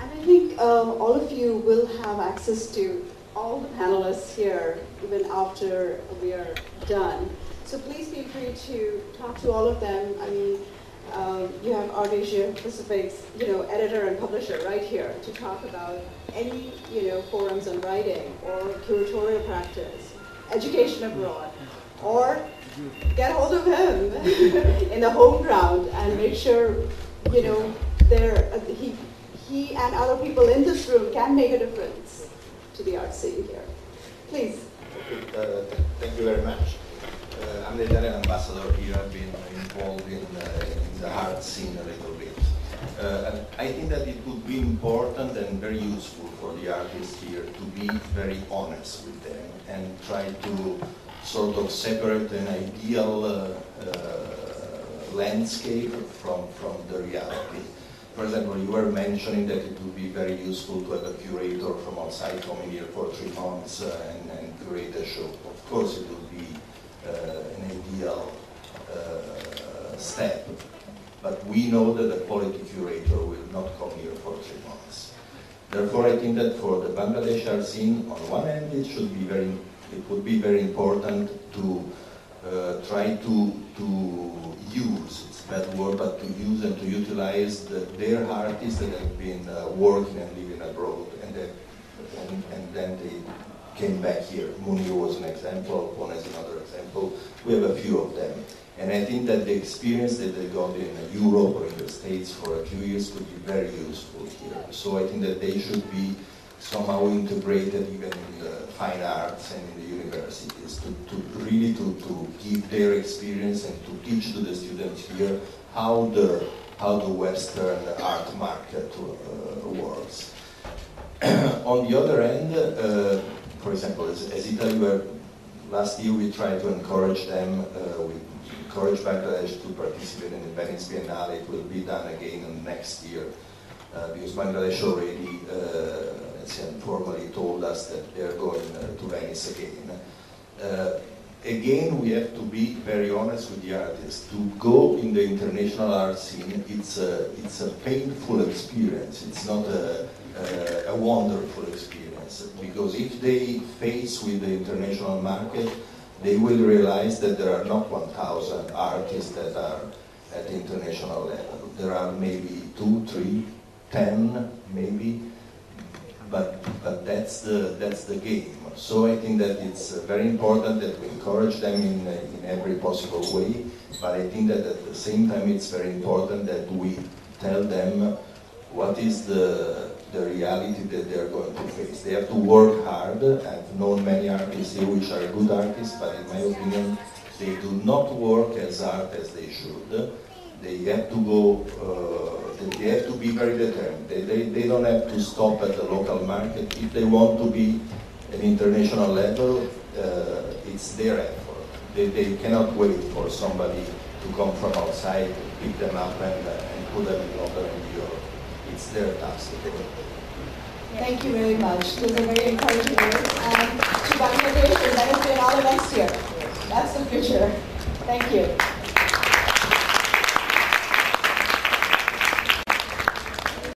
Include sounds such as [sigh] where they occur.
And I think uh, all of you will have access to all the panelists here even after we are done. So please feel free to talk to all of them. I mean, um, you have Art Asia Pacific's, you know, editor and publisher right here to talk about any, you know, forums on writing or curatorial practice, education abroad, or get hold of him [laughs] in the home ground and make sure, you know, there uh, he he and other people in this room can make a difference to the art scene here. Please. Uh, thank you very much. Uh, I'm the Italian ambassador here. I've been involved in, uh, in the art scene a little bit. Uh, and I think that it would be important and very useful for the artists here to be very honest with them and try to sort of separate an ideal uh, uh, landscape from, from the reality. For example, you were mentioning that it would be very useful to have a curator from outside coming here for three months uh, and, and, curate a show. Of course, it would be uh, an ideal uh, step, but we know that a quality curator will not come here for three months. Therefore, I think that for the Bangladesh art scene, on one hand, it should be very, it would be very important to uh, try to to use bad word, but to use and to utilize the, their artists that have been uh, working and living abroad, and then, and, and, then they came back here. Munir was an example, one is another example. We have a few of them. And I think that the experience that they got in Europe or in the States for a few years could be very useful here. So I think that they should be somehow integrated even in the fine arts and in the universities to, to really to, to give their experience and to teach to the students here how the how the Western art market uh, works. [clears throat] On the other end, uh, for example, as, as Italy, were, last year we tried to encourage them, uh, we encouraged Bangladesh to participate in the Venice Biennale. It will be done again next year uh, because Bangladesh already uh, formally told us that they're going uh, to Venice again. Uh, again, we have to be very honest with the artists. To go in the international art scene, it's a, it's a painful experience. It's not a, a, a wonderful experience because if they face with the international market, they will realize that there are not 1,000 artists that are at the international level. There are maybe two, three, ten, maybe, but but that's the that's the game. So I think that it's uh, very important that we encourage them in uh, in every possible way. But I think that at the same time it's very important that we tell them what is the the reality that they are going to face. They have to work hard. I've known many artists here which are good artists, but in my opinion, they do not work as hard as they should. They have to go. Uh, they have to be very determined. They, they, they don't have to stop at the local market. If they want to be an international level, uh, it's their effort. They, they cannot wait for somebody to come from outside, pick them up and, uh, and put them in London and Europe. It's their task. Thank you very much. Those are very encouraging words. And to Bangladesh, let us all the next year. That's the future. Thank you.